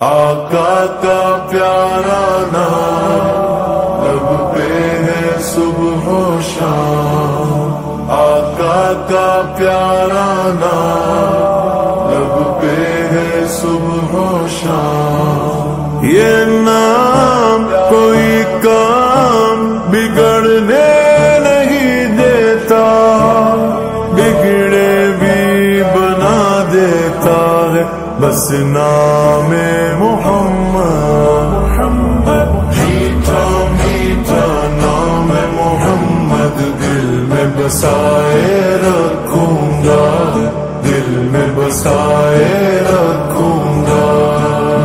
आका का प्यारा नाम लब पे है सुबह शाम। आका का प्यारा नाम लब पे है सुबह शाम। ये नाम कोई काम बिगड़ने नहीं देता, बिगड़े भी बना देता है, बस नाम बसाए रखूँगा, दिल में बसाए रखूँगा।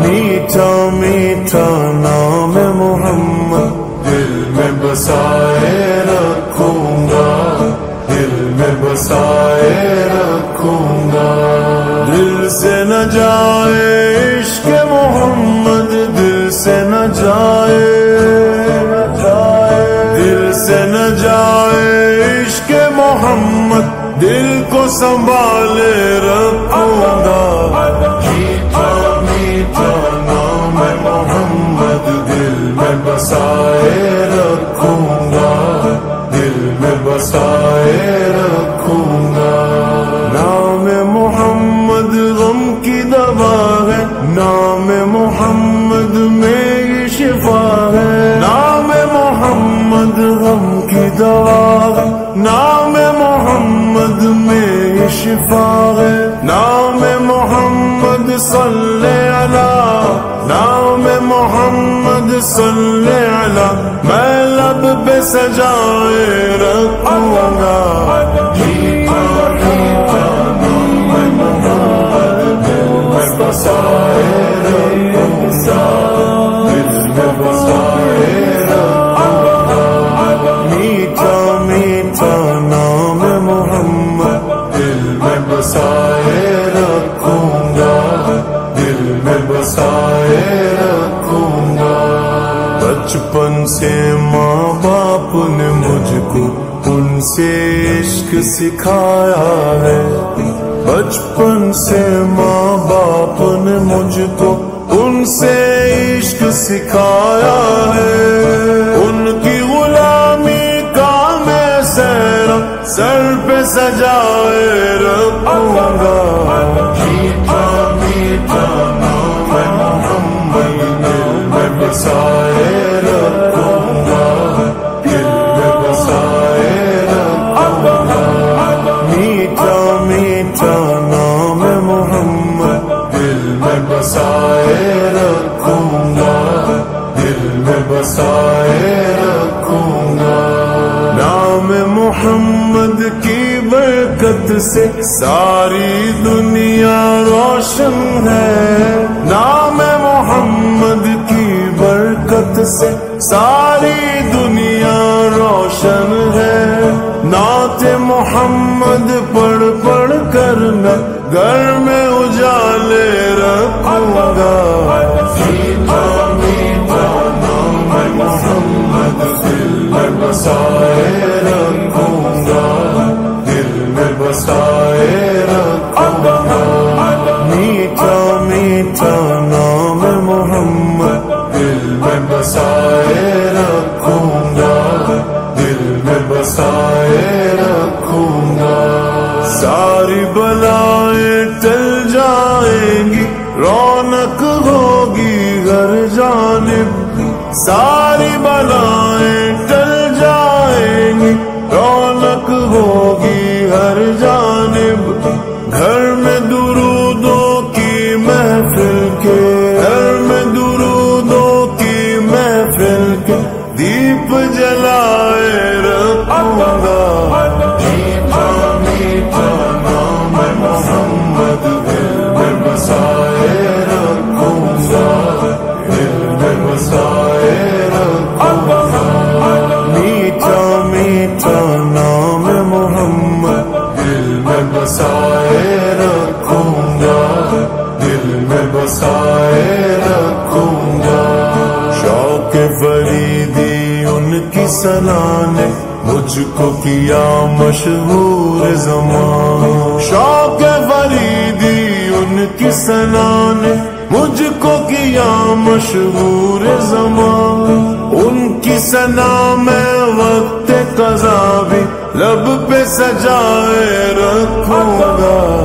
मीठा मीठा नाम मोहम्मद, दिल में बसाए रखूँगा, दिल में बसाए रखूँगा। संभाले रखूँगा मीठा मीठा नाम मोहम्मद, दिल में बसाए रखूँगा दिल में बसाए रखूँगा नाम मोहम्मद, गम की दवा है। नाम मोहम्मद में ये शिफा है। नाम मोहम्मद, गम की दवा है। नाम शिफा है नाम मोहम्मद सल्ले अला नाम मोहम्मद सल्ले अला मैं लब पे सजाए रखूँगा मीठा माँ बाप ने मुझको उनसे इश्क सिखाया है। बचपन से माँ बाप ने मुझको उनसे इश्क सिखाया है। उनकी गुलामी का मैं सैरा सर पे सजाए रखूँगा से सारी दुनिया रोशन है। नाम मोहम्मद की बरकत से सारी दुनिया रोशन है। नाते मोहम्मद पढ़ पढ़ कर न घर में बलाएँ टल जाएँगी रौनक होगी घर जाने। सारी बलाएँ बसाए रखूँगा, दिल में बसाए रखूँगा। शौक फरीदी उनकी सलाने, मुझको किया मशहूर जमान। शौक फरीदी उनकी सना ने मुझको किया मशहूर जमान। उनकी सना में वक्त कजा भी। लब पे सजाए रखूँगा।